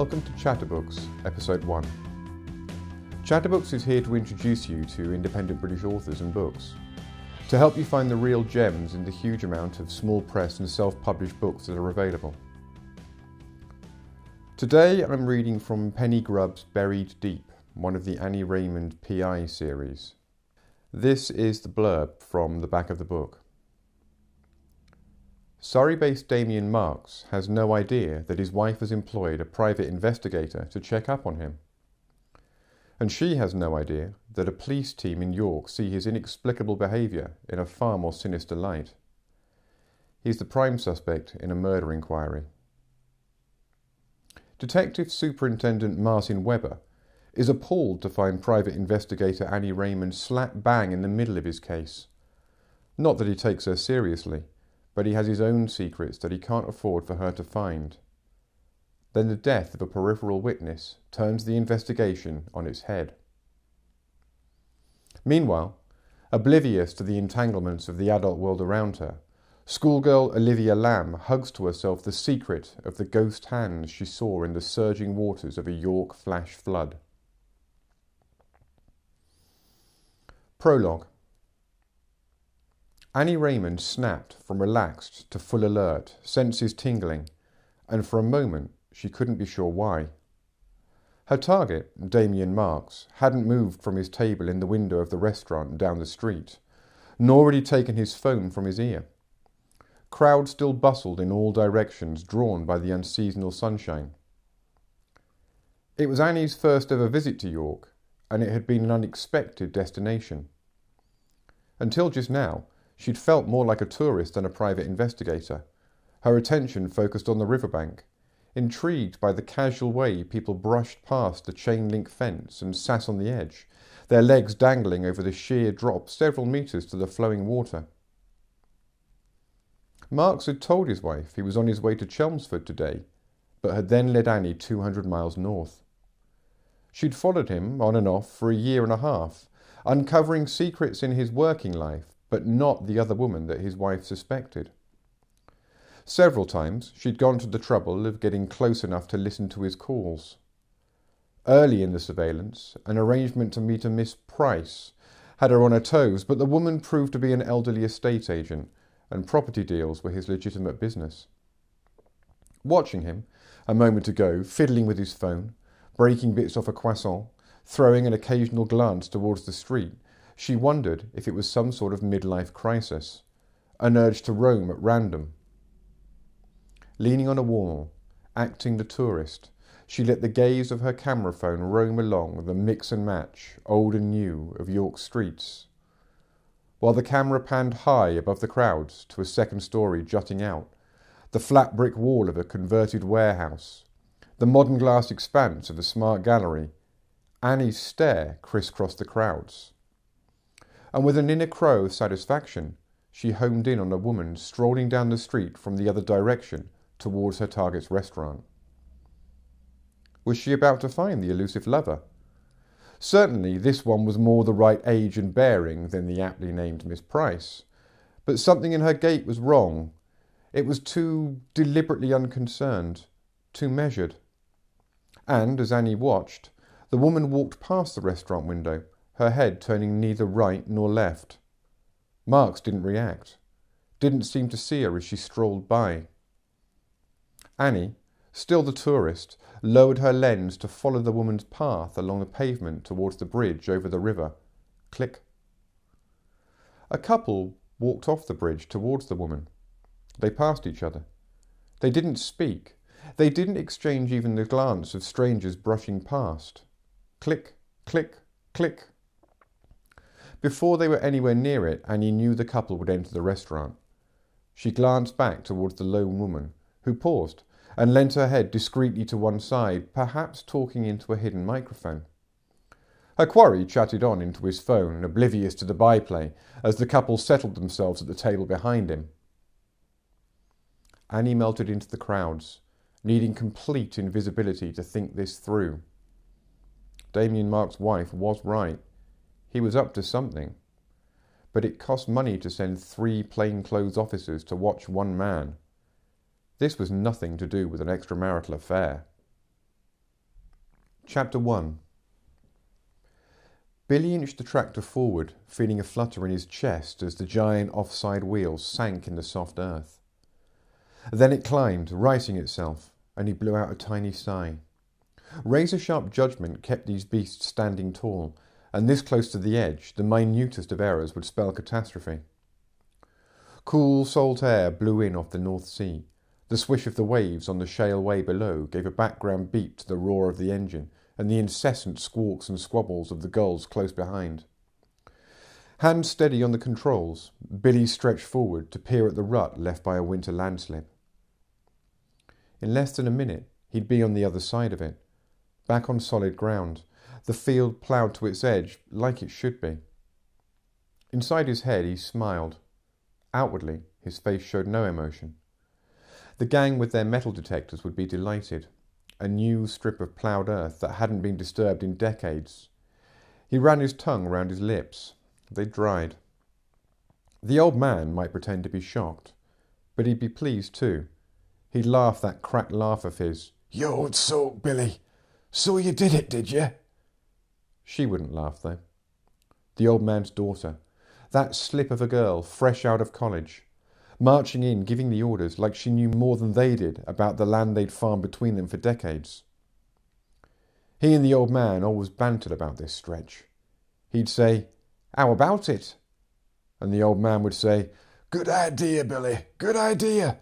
Welcome to Chatterbooks, Episode 1. Chatterbooks is here to introduce you to independent British authors and books, to help you find the real gems in the huge amount of small press and self published books that are available. Today I'm reading from Penny Grubb's Buried Deep, one of the Annie Raymond PI series. This is the blurb from the back of the book. Surrey based Damien Marks has no idea that his wife has employed a private investigator to check up on him. And she has no idea that a police team in York see his inexplicable behaviour in a far more sinister light. He's the prime suspect in a murder inquiry. Detective Superintendent Martin Webber is appalled to find private investigator Annie Raymond slap bang in the middle of his case. Not that he takes her seriously but he has his own secrets that he can't afford for her to find. Then the death of a peripheral witness turns the investigation on its head. Meanwhile, oblivious to the entanglements of the adult world around her, schoolgirl Olivia Lamb hugs to herself the secret of the ghost hands she saw in the surging waters of a York flash flood. Prologue Annie Raymond snapped from relaxed to full alert, senses tingling, and for a moment she couldn't be sure why. Her target, Damien Marks, hadn't moved from his table in the window of the restaurant down the street, nor had he taken his phone from his ear. Crowds still bustled in all directions, drawn by the unseasonal sunshine. It was Annie's first ever visit to York, and it had been an unexpected destination. Until just now, She'd felt more like a tourist than a private investigator. Her attention focused on the riverbank, intrigued by the casual way people brushed past the chain link fence and sat on the edge, their legs dangling over the sheer drop several metres to the flowing water. Marks had told his wife he was on his way to Chelmsford today, but had then led Annie 200 miles north. She'd followed him on and off for a year and a half, uncovering secrets in his working life but not the other woman that his wife suspected. Several times she'd gone to the trouble of getting close enough to listen to his calls. Early in the surveillance, an arrangement to meet a Miss Price had her on her toes, but the woman proved to be an elderly estate agent, and property deals were his legitimate business. Watching him, a moment ago, fiddling with his phone, breaking bits off a croissant, throwing an occasional glance towards the street, she wondered if it was some sort of midlife crisis, an urge to roam at random. Leaning on a wall, acting the tourist, she let the gaze of her camera phone roam along the mix and match, old and new, of York streets. While the camera panned high above the crowds to a second story jutting out, the flat brick wall of a converted warehouse, the modern glass expanse of a smart gallery, Annie's stare crisscrossed the crowds and with an inner crow of satisfaction, she homed in on a woman strolling down the street from the other direction towards her target's restaurant. Was she about to find the elusive lover? Certainly, this one was more the right age and bearing than the aptly named Miss Price, but something in her gait was wrong. It was too deliberately unconcerned, too measured. And, as Annie watched, the woman walked past the restaurant window, her head turning neither right nor left. Marks didn't react, didn't seem to see her as she strolled by. Annie, still the tourist, lowered her lens to follow the woman's path along the pavement towards the bridge over the river. Click. A couple walked off the bridge towards the woman. They passed each other. They didn't speak. They didn't exchange even the glance of strangers brushing past. Click, click, click. Before they were anywhere near it, Annie knew the couple would enter the restaurant. She glanced back towards the lone woman, who paused and leant her head discreetly to one side, perhaps talking into a hidden microphone. Her quarry chatted on into his phone, oblivious to the byplay, as the couple settled themselves at the table behind him. Annie melted into the crowds, needing complete invisibility to think this through. Damien Mark's wife was right. He was up to something. But it cost money to send three plainclothes officers to watch one man. This was nothing to do with an extramarital affair. Chapter 1 Billy inched the tractor forward, feeling a flutter in his chest as the giant offside wheels sank in the soft earth. Then it climbed, righting itself, and he blew out a tiny sigh. Razor sharp judgment kept these beasts standing tall, and this close to the edge, the minutest of errors would spell catastrophe. Cool salt air blew in off the North Sea. The swish of the waves on the shale way below gave a background beat to the roar of the engine and the incessant squawks and squabbles of the gulls close behind. Hands steady on the controls, Billy stretched forward to peer at the rut left by a winter landslip. In less than a minute, he'd be on the other side of it, back on solid ground, the field ploughed to its edge like it should be. Inside his head, he smiled. Outwardly, his face showed no emotion. The gang with their metal detectors would be delighted a new strip of ploughed earth that hadn't been disturbed in decades. He ran his tongue round his lips. They dried. The old man might pretend to be shocked, but he'd be pleased too. He'd laugh that cracked laugh of his. You old soak, Billy. So you did it, did you? She wouldn't laugh, though. The old man's daughter. That slip of a girl, fresh out of college marching in, giving the orders like she knew more than they did about the land they'd farmed between them for decades. He and the old man always bantered about this stretch. He'd say, How about it? And the old man would say, Good idea, Billy, good idea.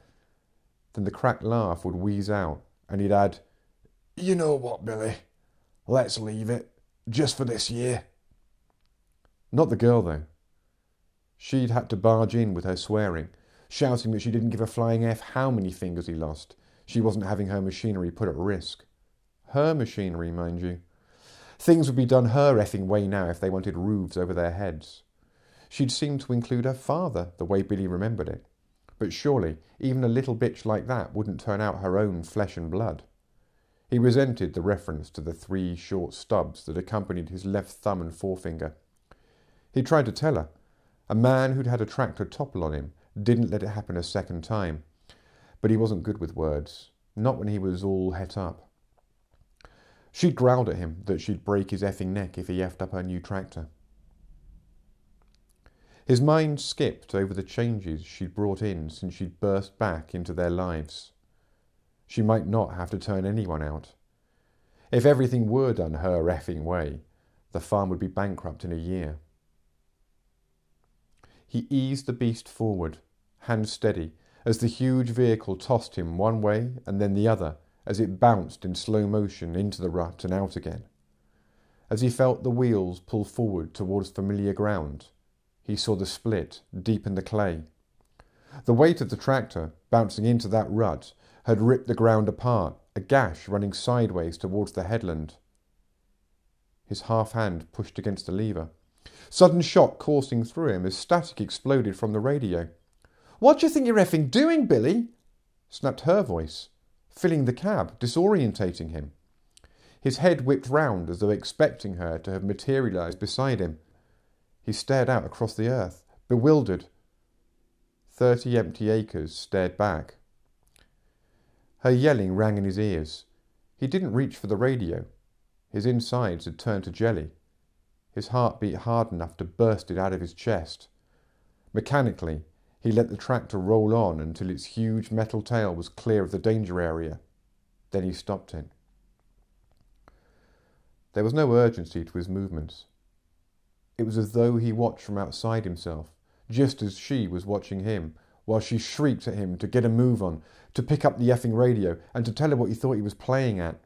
Then the cracked laugh would wheeze out, and he'd add, You know what, Billy? Let's leave it, just for this year. Not the girl, though. She'd had to barge in with her swearing, shouting that she didn't give a flying F how many fingers he lost. She wasn't having her machinery put at risk. Her machinery, mind you. Things would be done her effing way now if they wanted roofs over their heads. She'd seemed to include her father, the way Billy remembered it. But surely, even a little bitch like that wouldn't turn out her own flesh and blood. He resented the reference to the three short stubs that accompanied his left thumb and forefinger. He tried to tell her. A man who'd had a tractor topple on him didn't let it happen a second time. But he wasn't good with words, not when he was all het up. She growled at him that she'd break his effing neck if he effed up her new tractor. His mind skipped over the changes she'd brought in since she'd burst back into their lives. She might not have to turn anyone out. If everything were done her effing way, the farm would be bankrupt in a year. He eased the beast forward, hand steady, as the huge vehicle tossed him one way and then the other as it bounced in slow motion into the rut and out again. As he felt the wheels pull forward towards familiar ground, he saw the split deep in the clay. The weight of the tractor, bouncing into that rut, had ripped the ground apart, a gash running sideways towards the headland. His half hand pushed against the lever. Sudden shock coursing through him as static exploded from the radio. What do you think you're effing doing, Billy? snapped her voice, filling the cab, disorientating him. His head whipped round as though expecting her to have materialized beside him. He stared out across the earth, bewildered. Thirty empty acres stared back. Her yelling rang in his ears. He didn't reach for the radio. His insides had turned to jelly. His heart beat hard enough to burst it out of his chest. Mechanically, he let the tractor roll on until its huge metal tail was clear of the danger area. Then he stopped it. There was no urgency to his movements. It was as though he watched from outside himself, just as she was watching him, while she shrieked at him to get a move on, to pick up the effing radio, and to tell her what he thought he was playing at.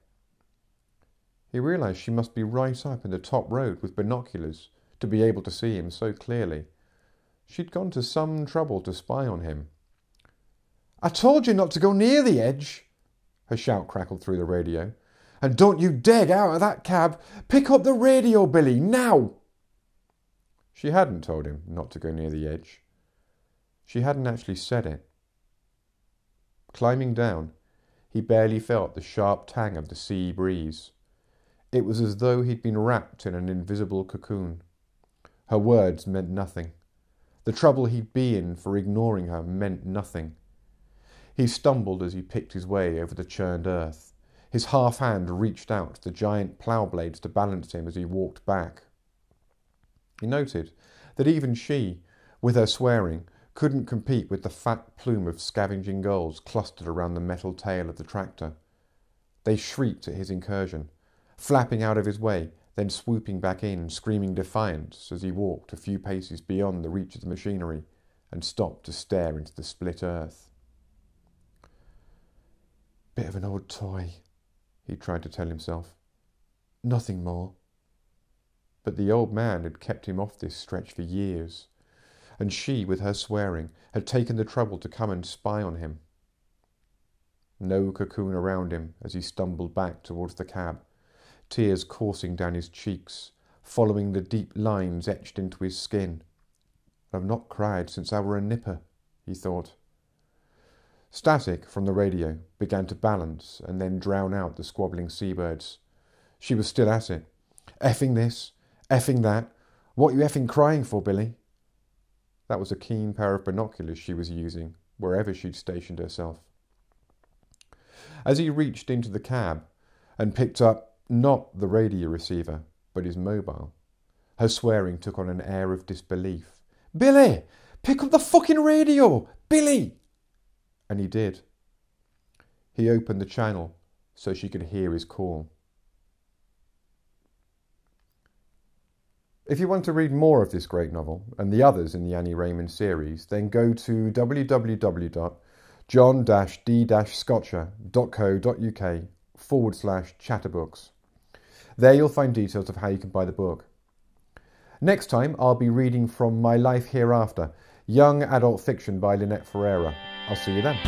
He realized she must be right up in the top road with binoculars to be able to see him so clearly. She'd gone to some trouble to spy on him. I told you not to go near the edge, her shout crackled through the radio. And don't you dare get out of that cab. Pick up the radio, Billy, now. She hadn't told him not to go near the edge. She hadn't actually said it. Climbing down, he barely felt the sharp tang of the sea breeze. It was as though he'd been wrapped in an invisible cocoon. Her words meant nothing. The trouble he'd be in for ignoring her meant nothing. He stumbled as he picked his way over the churned earth. His half hand reached out the giant plough blades to balance him as he walked back. He noted that even she, with her swearing, couldn't compete with the fat plume of scavenging gulls clustered around the metal tail of the tractor. They shrieked at his incursion, flapping out of his way, then swooping back in, screaming defiance as he walked a few paces beyond the reach of the machinery and stopped to stare into the split earth. Bit of an old toy, he tried to tell himself. Nothing more. But the old man had kept him off this stretch for years, and she, with her swearing, had taken the trouble to come and spy on him. No cocoon around him as he stumbled back towards the cab, tears coursing down his cheeks, following the deep lines etched into his skin. I've not cried since I were a nipper, he thought. Static from the radio began to balance and then drown out the squabbling seabirds. She was still at it. Effing this, effing that. What you effing crying for, Billy? That was a keen pair of binoculars she was using, wherever she'd stationed herself. As he reached into the cab and picked up not the radio receiver, but his mobile, her swearing took on an air of disbelief. Billy, pick up the fucking radio! Billy! and he did. He opened the channel so she could hear his call. If you want to read more of this great novel and the others in the Annie Raymond series, then go to www.john-d-scotcher.co.uk forward slash chatterbooks. There you'll find details of how you can buy the book. Next time, I'll be reading from My Life Hereafter, young adult fiction by Lynette Ferreira. I'll see you then.